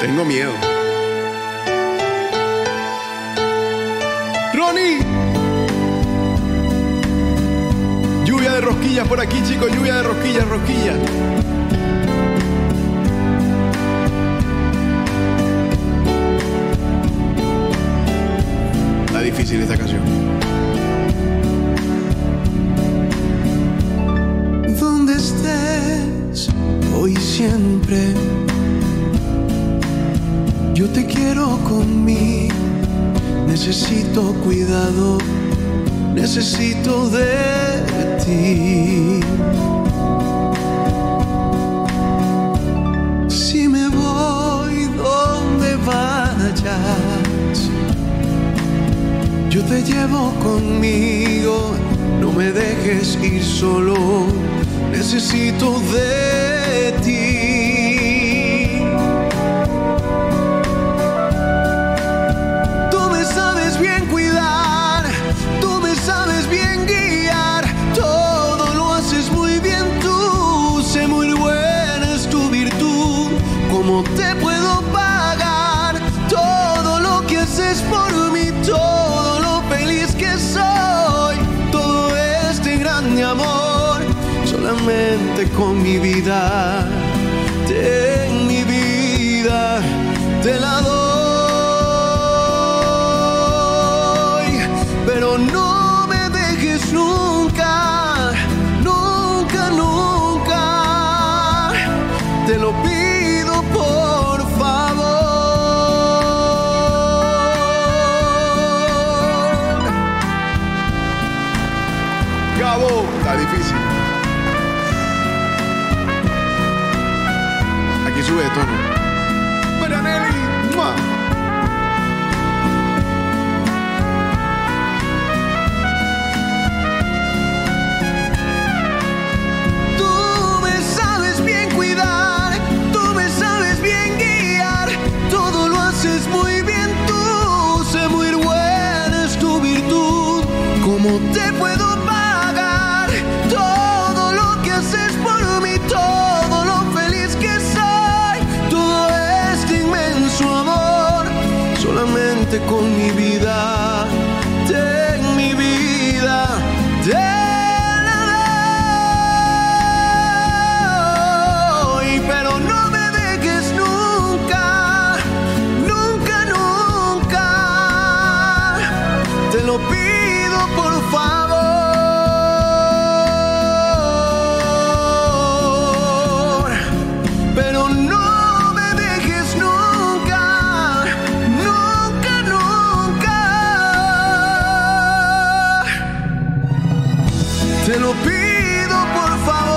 Tengo miedo. Ronnie. Lluvia de rosquillas por aquí, chicos. Lluvia de rosquillas, rosquillas. Está difícil esta canción. Donde estés, hoy y siempre, yo te quiero conmigo. Necesito cuidado, necesito de ti. Si me voy donde vayas, yo te llevo conmigo, no me dejes ir solo, necesito de ti. Con mi vida, ten mi vida, te la doy pero no me dejes nunca, nunca, nunca. Te lo pido por favor. Gabo, está difícil. Virtud, ¿cómo te puedo lo pido por favor. Pero no me dejes nunca, nunca, nunca. Te lo pido por favor.